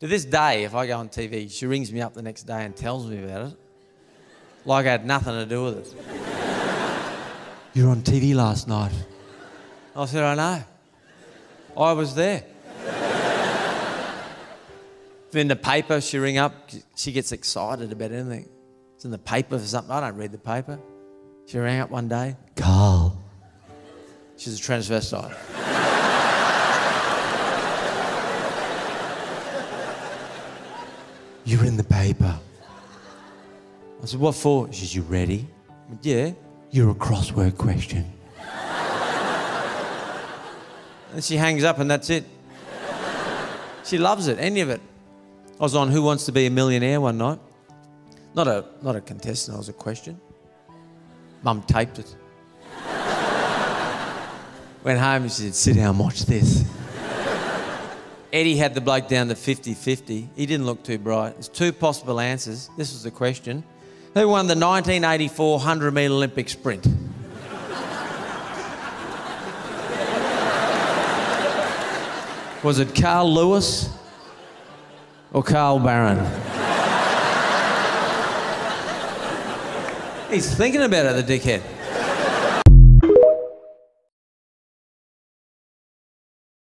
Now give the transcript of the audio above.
To this day, if I go on TV, she rings me up the next day and tells me about it. Like I had nothing to do with it. you were on TV last night. I said, I know. I was there. if in the paper, she ring up, she gets excited about anything. It's in the paper for something. I don't read the paper. She rang up one day. Carl. She's a transvestite. You're in the paper. I said, What for? She said, You ready? Went, yeah. You're a crossword question. and she hangs up, and that's it. She loves it, any of it. I was on Who Wants to Be a Millionaire one night. Not a, not a contestant, I was a question. Mum taped it. Went home and she said, Sit down, watch this. Eddie had the bloke down to 50 50. He didn't look too bright. There's two possible answers. This was the question Who won the 1984 100 metre Olympic sprint? was it Carl Lewis or Carl Barron? He's thinking about it, the dickhead.